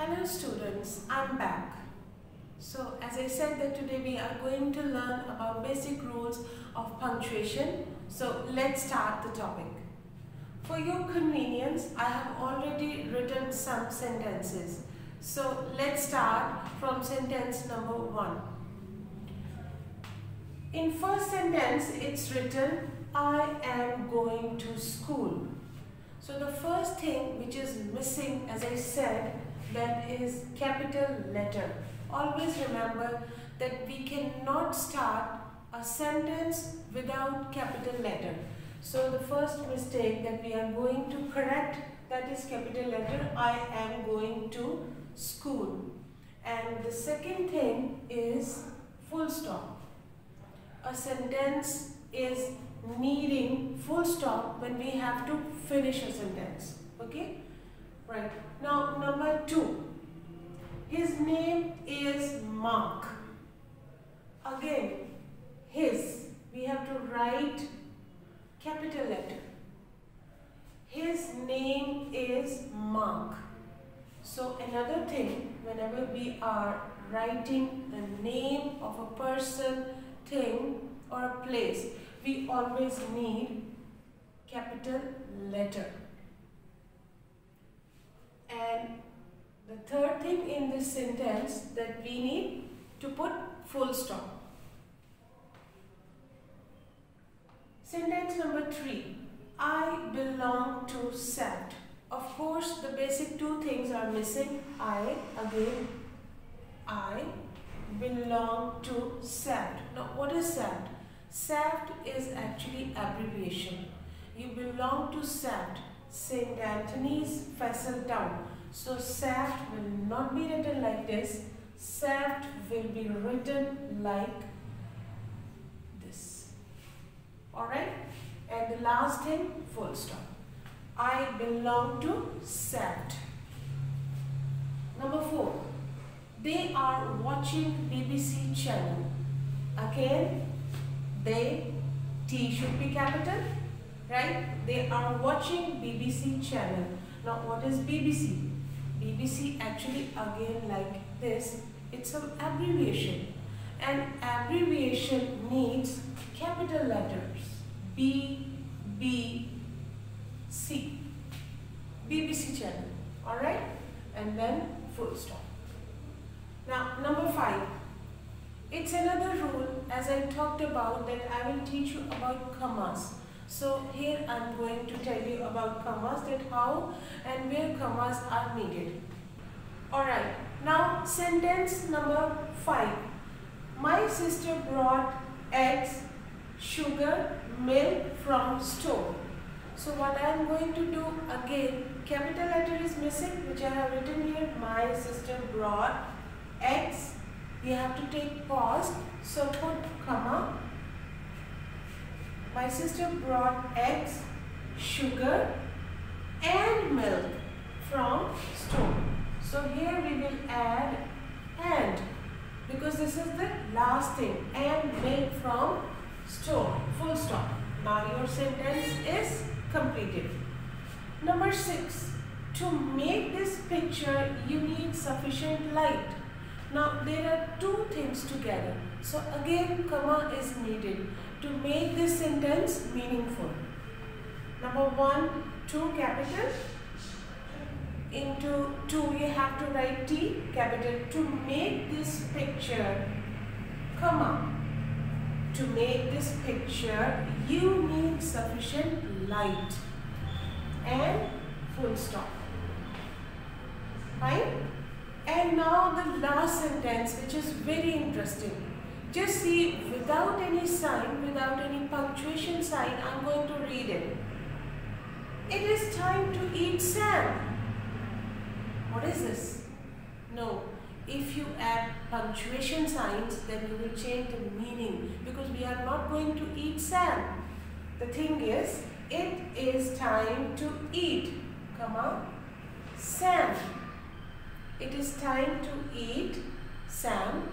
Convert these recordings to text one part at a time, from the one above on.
Hello students, I'm back. So as I said that today we are going to learn about basic rules of punctuation. So let's start the topic. For your convenience, I have already written some sentences. So let's start from sentence number one. In first sentence, it's written, I am going to school. So the first thing which is missing, as I said, that is capital letter. Always remember that we cannot start a sentence without capital letter. So the first mistake that we are going to correct that is capital letter I am going to school. And the second thing is full stop. A sentence is needing full stop when we have to finish a sentence. Okay? Right. Now, number two. His name is Mark. Again, his. We have to write capital letter. His name is Mark. So another thing, whenever we are writing the name of a person, thing or a place, we always need capital letter. And the third thing in this sentence that we need to put full stop. Sentence number three. I belong to SAT. Of course, the basic two things are missing. I, again, I belong to SAT. Now, what is SAT? SAT is actually abbreviation. You belong to SAT. St. Anthony's Faisal Town. So SAT will not be written like this. SAT will be written like this. Alright? And the last thing, full stop. I belong to SAT. Number four. They are watching BBC channel. Again, they, T should be capital right? They are watching BBC channel. Now what is BBC? BBC actually again like this, it's an abbreviation. And abbreviation needs capital letters. B, B, C. BBC channel. Alright? And then full stop. Now number five. It's another rule as I talked about that I will teach you about commas. So here I am going to tell you about commas that how and where commas are needed. Alright, now sentence number 5. My sister brought eggs, sugar, milk from store. So what I am going to do again, capital letter is missing which I have written here. My sister brought eggs. You have to take pause. So put comma my sister brought eggs, sugar and milk from store. So here we will add and because this is the last thing and milk from store. Full stop. Now your sentence is completed. Number six. To make this picture you need sufficient light. Now there are two things together. So again comma is needed to make this sentence meaningful. Number one, two capital. Into two you have to write T capital to make this picture comma. To make this picture you need sufficient light and full stop. Fine? And now last sentence which is very interesting. Just see without any sign, without any punctuation sign, I'm going to read it. It is time to eat Sam. What is this? No. If you add punctuation signs, then you will change the meaning because we are not going to eat Sam. The thing is, it is time to eat, comma, Sam. It is time to eat Sam.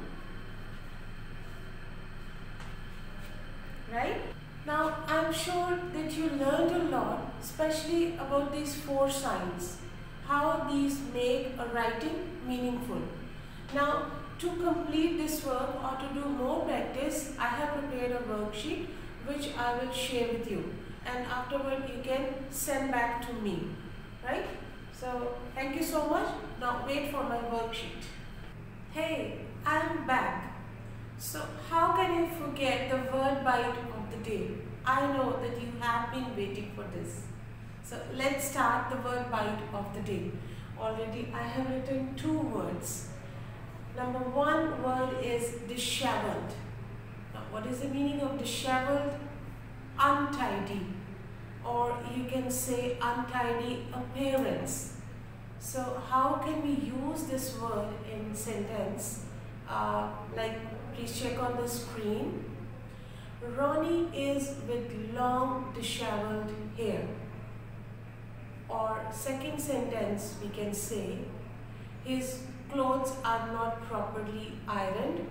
Right? Now, I'm sure that you learned a lot, especially about these four signs. how these make a writing meaningful. Now, to complete this work or to do more practice, I have prepared a worksheet which I will share with you and afterward you can send back to me, right? So, thank you so much. Now, wait for my worksheet. Hey, I'm back. So, how can you forget the word bite of the day? I know that you have been waiting for this. So, let's start the word bite of the day. Already I have written two words. Number one word is disheveled. Now, what is the meaning of disheveled? Untidy, or you can say untidy appearance. So, how can we use this word in sentence? Uh, like, please check on the screen. Ronnie is with long disheveled hair. Or second sentence we can say, his clothes are not properly ironed.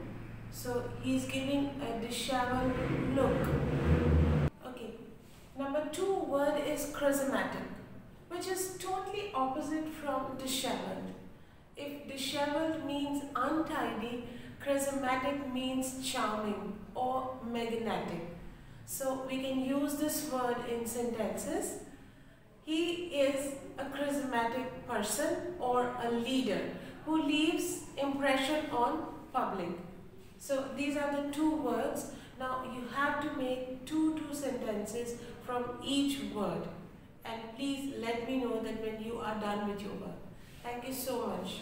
So he's giving a disheveled look. Number two word is charismatic, which is totally opposite from disheveled. If disheveled means untidy, charismatic means charming or magnetic. So we can use this word in sentences. He is a charismatic person or a leader who leaves impression on public. So these are the two words. Now you have to make two two sentences from each word. And please let me know that when you are done with your work. Thank you so much.